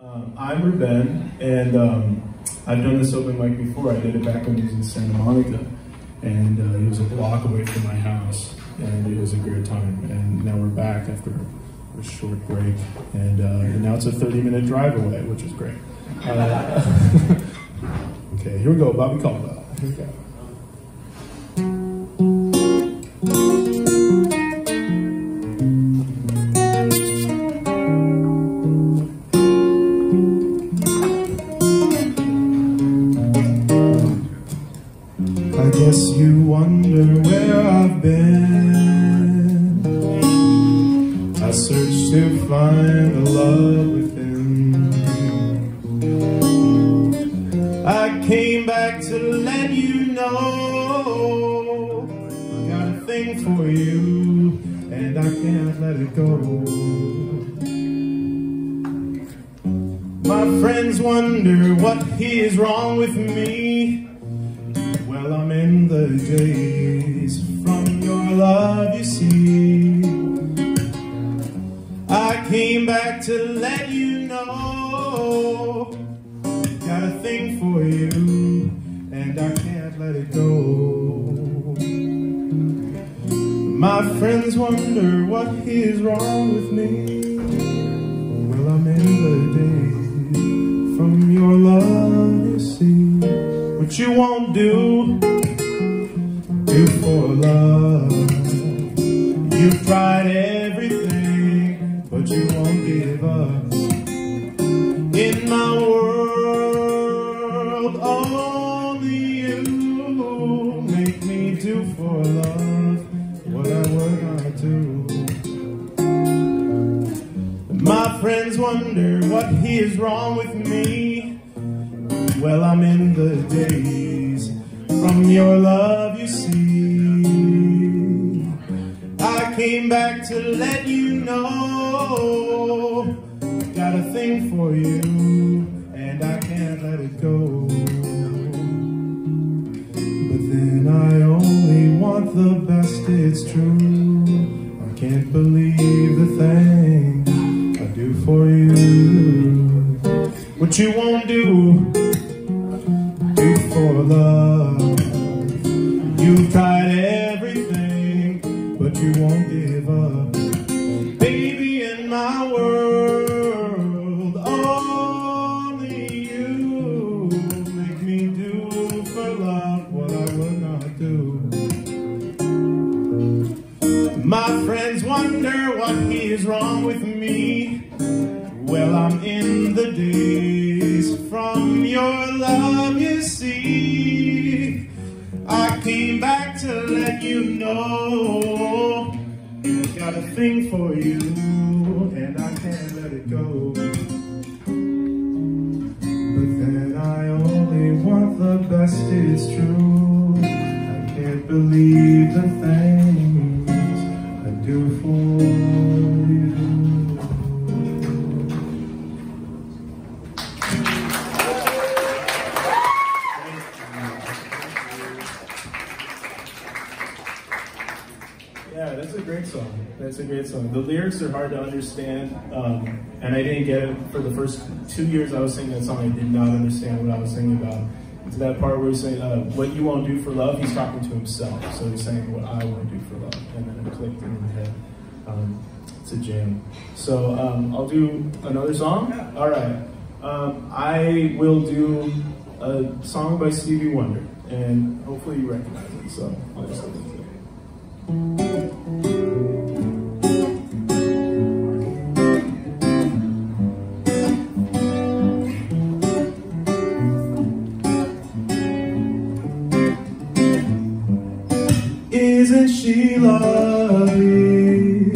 Um, I'm Ruben, and um, I've done this open mic before. I did it back when he was in Santa Monica, and uh, it was a block away from my house, and it was a great time. And now we're back after a short break, and, uh, and now it's a 30-minute drive away, which is great. Uh, okay, here we go, Bobby Caldwell. Here we go. Wonder where I've been. I search to find the love within. I came back to let you know I got a thing for you, and I can't let it go. My friends wonder what is wrong with me. Well, I'm in the daze from your love, you see. I came back to let you know. Got a thing for you, and I can't let it go. My friends wonder what is wrong with me. Well, I'm in the daze from your love. What you won't do, do for love. You've tried everything, but you won't give up. In my world, only you make me do for love what I would not do. My friends wonder what is wrong with me. Well, I'm in the daze from your love, you see. I came back to let you know. Got a thing for you, and I can't let it go. But then I only want the best, it's true. I can't believe the things I do for you. What you won't do, for love. You've tried everything, but you won't give up. Baby, in my world, only you make me do for love what I would not do. My friends wonder what is wrong with me. Well, I'm in the daze from your love, you see. To let you know. I got a thing for you, and I can't let it go. But then I only want the best, it's true. That's a great song. The lyrics are hard to understand, um, and I didn't get it for the first two years I was singing that song. I did not understand what I was singing about. To that part where he's saying, uh, "What you won't do for love," he's talking to himself. So he's saying, "What I won't do for love," and then it clicked in my head. Um, it's a jam. So um, I'll do another song. All right. Um, I will do a song by Stevie Wonder, and hopefully you recognize it. So I'll just listen to it. She lovely?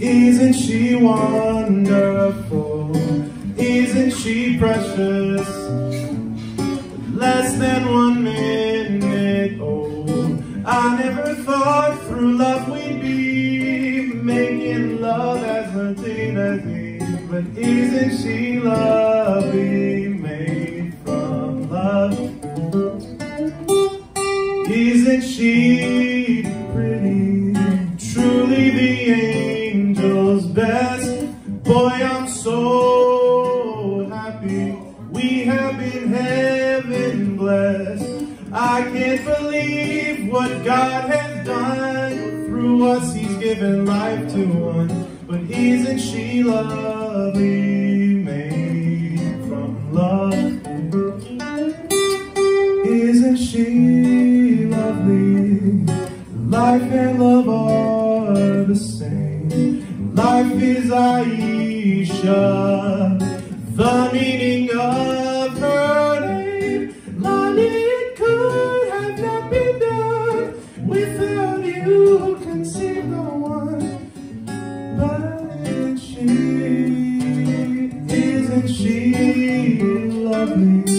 Isn't she wonderful? Isn't she precious? Less than one minute old. I never thought through love we'd be making love as as these. But isn't she lovely? Made from love. Isn't she blessed. I can't believe what God has done. Through us, he's given life to one. But he's and she love made from love. Isn't she lovely? Life and love are the same. Life is Aisha, the meaning of she loved me?